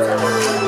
Música